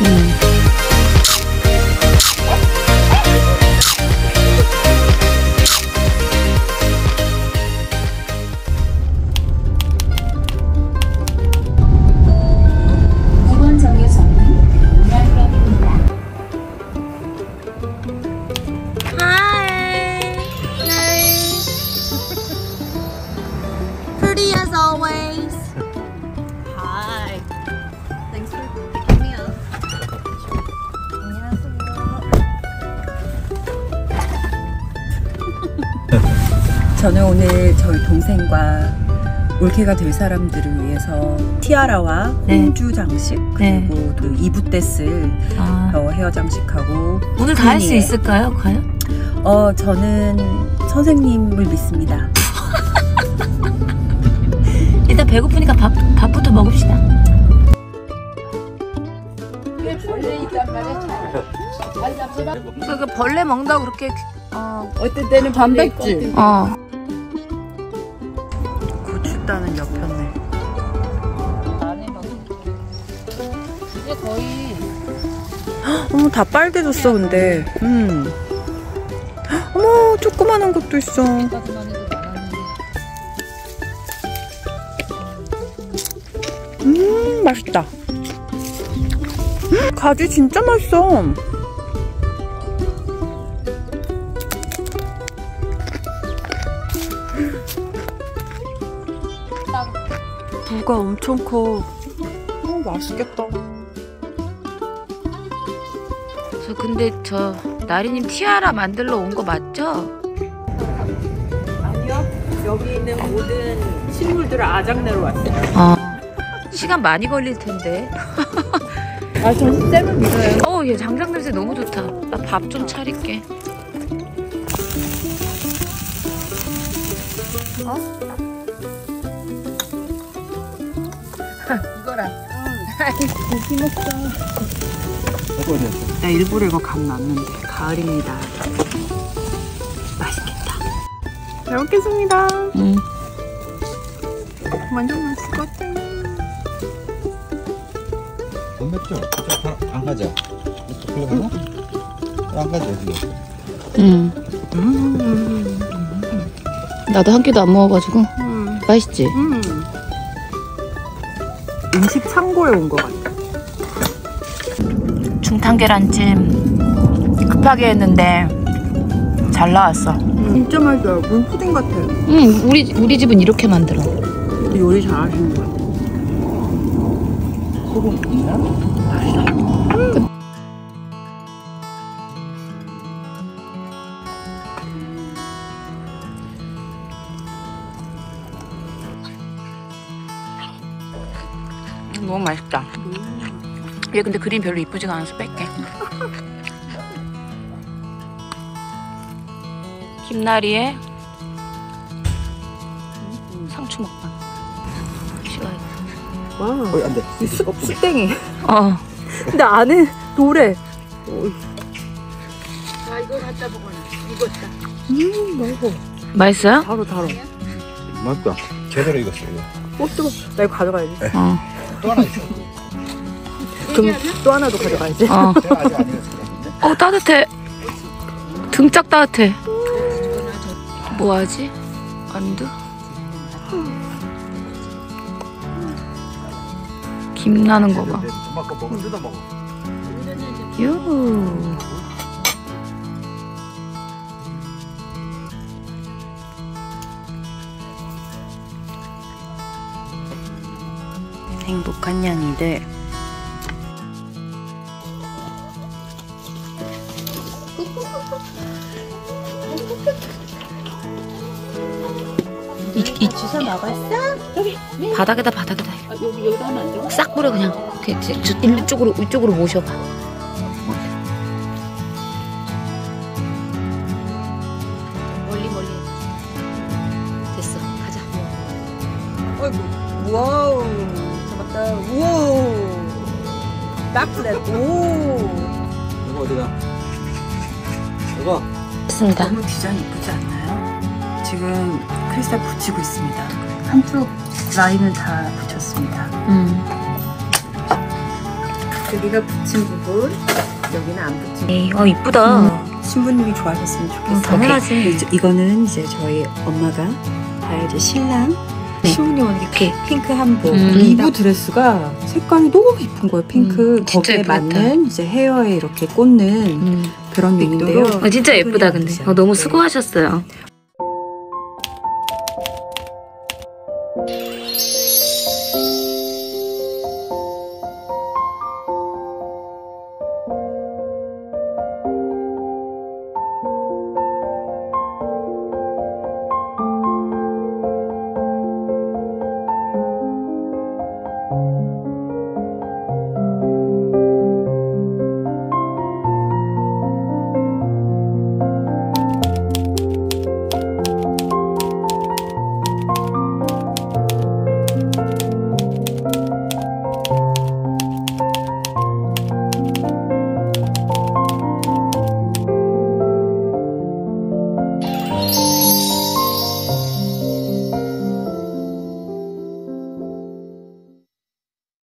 음. 저는 오늘 저희 동생과 올케가 될 사람들을 위해서 티아라와 네. 홍주 장식 네. 그리고 또 이붓대 쓸 아, 어, 헤어 장식하고 오늘 다 할수 스키니에. 있을까요? 과연? 어 저는 선생님을 믿습니다. 일단 배고프니까 밥 밥부터 먹읍시다. 그, 그 벌레 먹는다고 그렇게 어 어떨 때는 반백질. 어. 고추단은 옆편을. 이제 거의 어머 다 빨개졌어 근데. 음. 어머 조그만한 것도 있어. 음 맛있다. 음, 가지 진짜 맛있어. 무가 엄청 커. 어, 맛있겠다. 저 근데 저 나리님 티아라 만들러 온 거 맞죠? 아니요. 여기 있는 모든 식물들을 아작내러 왔어요. 어. 시간 많이 걸릴 텐데. 아, 전 쌤을 믿어요. 어, 얘 장작 냄새 너무 좋다. 나 밥 좀 차릴게. 나 일부러 이거 감 놨는데 가을입니다. 맛있겠다. 잘 먹겠습니다. 응. 완전 맛있을 것 같아. 안 맵죠? 안, 안 가죠? 그러면 안 가죠 응. 음, 나도 한 끼도 안 먹어가지고 음, 맛있지. 음. 음식 창고에 온 것 같아. 중탕 계란찜 급하게 했는데 잘 나왔어. 진짜 맛있어요. 물 푸딩 같아. 응, 우리 우리 집은 이렇게 만들어. 요리 잘하시는 것 같아. 너무 맛있다. 얘 근데 그림 별로 이쁘지가 않아서 뺄게. 김나리의 상추 먹방. 와, 어, 안돼 이 수, 수땡이. 어. 근데 안에 노래. 자 이거 갖다 먹어라. 익었다. 음, 맛있어. 맛있어요? 달어, 달어. 맞다 제대로 익었어 이거 어, 뜨거. 나 이거 가져가야지. 어. 또 하나 있어 그럼 또 하나 더 가져가야지. 어. 제가 아직 안 익었어 어 따뜻해. 등짝 따뜻해. 뭐하지? 안두? 김 나는 거 봐. 엄마 거 먹으면 뜯어 먹어 유. 행복한 양이들. 이, 이 주사 나갔어? 바닥에다 바닥에다 아, 여기 여기다 하면 안 되고? 싹 뿌려 그냥. 그, 저, 저, 이쪽으로 이쪽으로 모셔봐. 멀리 멀리. 됐어. 가자. 어이구. 와우. 잡았다. 우와. 딱지네. 오. 이거 어디가 이거 됐습니다. 너무 디자인 이쁘지 않나요? 지금 크리스탈 붙이고 있습니다. 한쪽 라인을 다 붙였습니다. 음. 여기가 붙인 부분, 여기는 안 붙인 에이, 어 이쁘다. 부분. 신부님이 좋아하셨으면 좋겠어요. 어, 당연하지. 이제 이거는 이제 저희 엄마가 다 이제 신랑 네. 신부님 오늘 이렇게 핑크 한복 음. 이브닝 드레스가 색감이 너무 예쁜 거예요. 핑크 음, 진짜 거기에 예쁘겠다. 맞는 이제 헤어에 이렇게 꽂는 음. 그런 룩인데요. 어, 진짜 예쁘다 근데. 어, 너무 네. 수고하셨어요.